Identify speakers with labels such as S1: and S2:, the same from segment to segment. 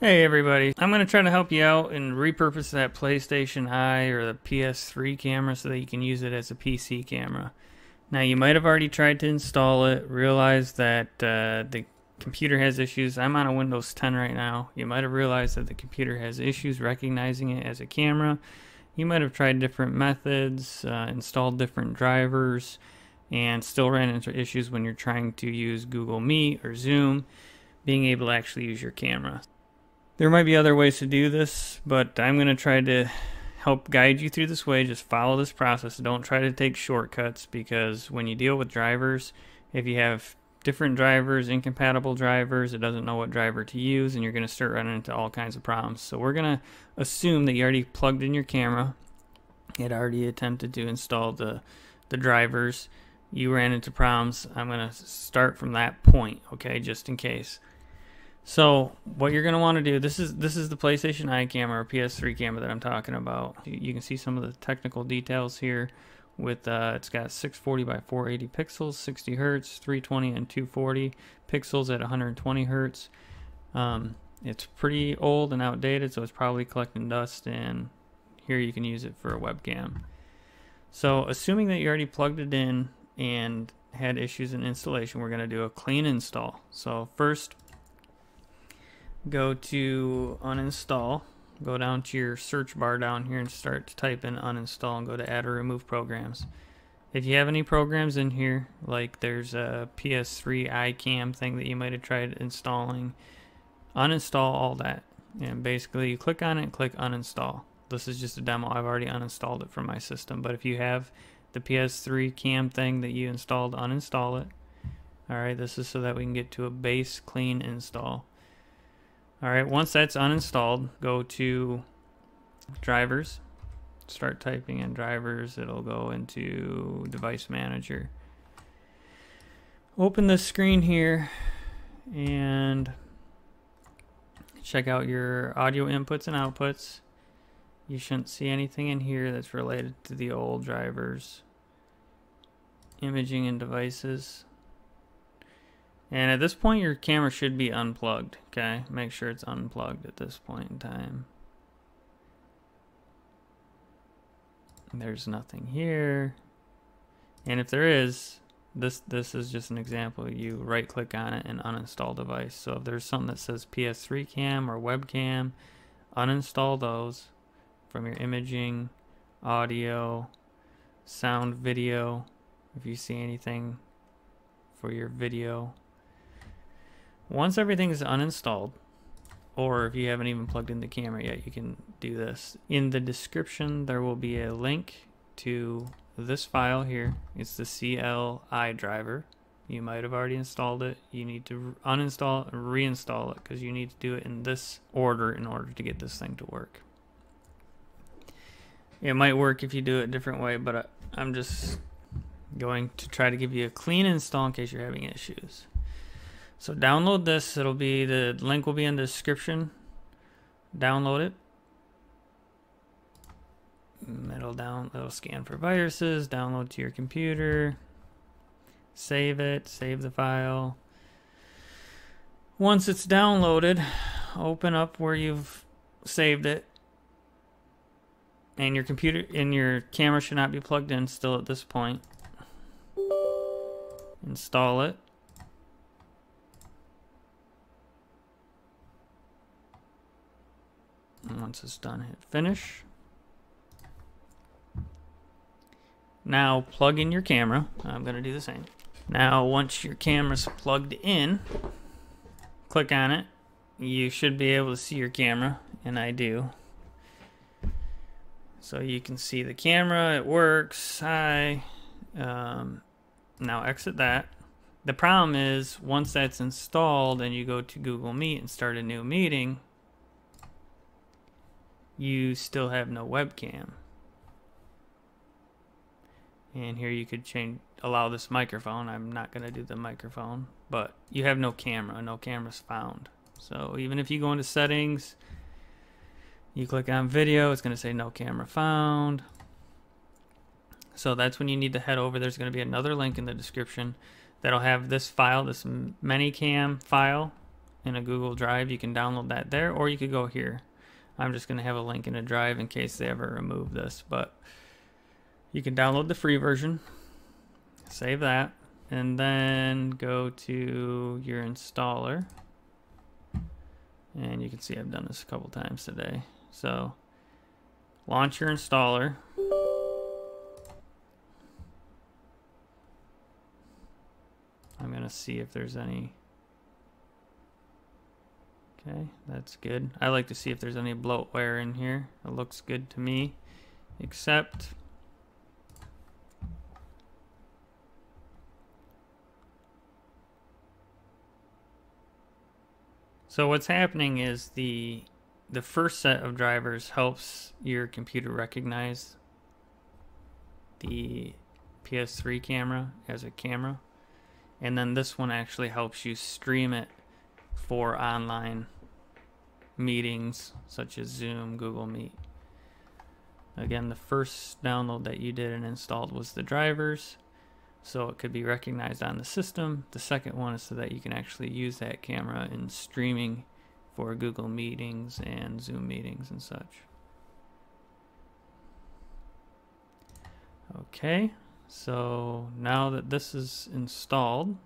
S1: Hey everybody, I'm going to try to help you out and repurpose that PlayStation Eye or the PS3 camera so that you can use it as a PC camera. Now you might have already tried to install it, realized that uh, the computer has issues. I'm on a Windows 10 right now. You might have realized that the computer has issues recognizing it as a camera. You might have tried different methods, uh, installed different drivers, and still ran into issues when you're trying to use Google Meet or Zoom, being able to actually use your camera. There might be other ways to do this, but I'm going to try to help guide you through this way. Just follow this process. Don't try to take shortcuts because when you deal with drivers, if you have different drivers, incompatible drivers, it doesn't know what driver to use, and you're going to start running into all kinds of problems. So we're going to assume that you already plugged in your camera. It already attempted to install the, the drivers. You ran into problems. I'm going to start from that point, okay, just in case. So what you're going to want to do, this is this is the PlayStation Eye camera or PS3 camera that I'm talking about. You can see some of the technical details here with uh, it's got 640 by 480 pixels, 60 hertz, 320 and 240 pixels at 120 hertz. Um, it's pretty old and outdated, so it's probably collecting dust, and here you can use it for a webcam. So assuming that you already plugged it in and had issues in installation, we're going to do a clean install. So first, go to uninstall go down to your search bar down here and start to type in uninstall and go to add or remove programs. If you have any programs in here like there's a ps3 iCam thing that you might have tried installing uninstall all that. And basically you click on it and click uninstall. This is just a demo. I've already uninstalled it from my system. But if you have the PS3 cam thing that you installed uninstall it. Alright this is so that we can get to a base clean install Alright, once that's uninstalled, go to drivers. Start typing in drivers. It'll go into device manager. Open this screen here and check out your audio inputs and outputs. You shouldn't see anything in here that's related to the old drivers. Imaging and devices. And at this point, your camera should be unplugged, okay? Make sure it's unplugged at this point in time. There's nothing here. And if there is, this this is just an example. You right click on it and uninstall device. So if there's something that says PS3 cam or webcam, uninstall those from your imaging, audio, sound, video. If you see anything for your video, once everything is uninstalled, or if you haven't even plugged in the camera yet, you can do this. In the description, there will be a link to this file here. It's the CL-Eye driver. You might have already installed it. You need to uninstall and reinstall it because you need to do it in this order in order to get this thing to work. It might work if you do it a different way, but uh, I'm just going to try to give you a clean install in case you're having issues. So download this. It'll be the link will be in the description. Download it. Mm, it'll down. It'll scan for viruses. Download to your computer. Save it. Save the file. Once it's downloaded, open up where you've saved it. And your computer and your camera should not be plugged in still at this point. Install it. And once it's done, hit finish. Now plug in your camera. I'm going to do the same. Now once your camera's plugged in, click on it. You should be able to see your camera, and I do. So you can see the camera, it works. Hi. Um, now exit that. The problem is once that's installed and you go to Google Meet and start a new meeting, you still have no webcam. And here you could change, allow this microphone. I'm not going to do the microphone, but you have no camera. No cameras found. So even if you go into settings, you click on video, it's going to say no camera found. So that's when you need to head over. There's going to be another link in the description that'll have this file, this ManyCam file, in a Google Drive, you can download that there, or you could go here. I'm just going to have a link in a drive in case they ever remove this, but you can download the free version, save that, and then go to your installer. And you can see I've done this a couple times today. So launch your installer. I'm going to see if there's any. Okay, that's good. I like to see if there's any bloatware in here. It looks good to me. Except So what's happening is the the first set of drivers helps your computer recognize the PS3 camera as a camera. And then this one actually helps you stream it for online meetings such as Zoom, Google Meet. Again, the first download that you did and installed was the drivers so it could be recognized on the system. The second one is so that you can actually use that camera in streaming for Google meetings and Zoom meetings and such. Okay, so now that this is installed,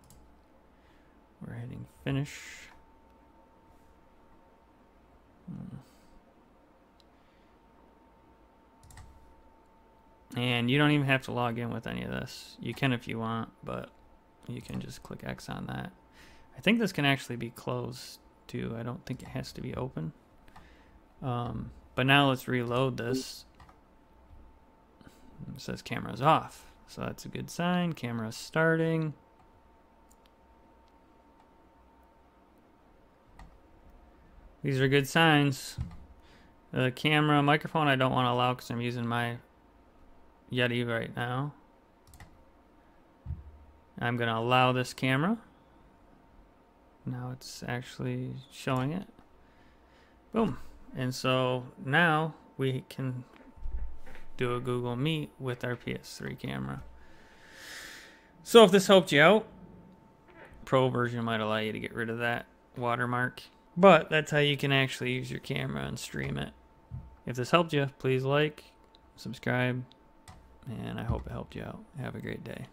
S1: we're hitting finish. And you don't even have to log in with any of this. You can if you want, but you can just click X on that. I think this can actually be closed too. I don't think it has to be open. Um, but now let's reload this. It says camera's off. So that's a good sign. Camera's starting. These are good signs. The camera, microphone I don't want to allow because I'm using my Yeti right now. I'm going to allow this camera. Now it's actually showing it. Boom. And so now we can do a Google Meet with our PS3 camera. So if this helped you out, Pro version might allow you to get rid of that watermark. But that's how you can actually use your camera and stream it. If this helped you, please like, subscribe, and I hope it helped you out. Have a great day.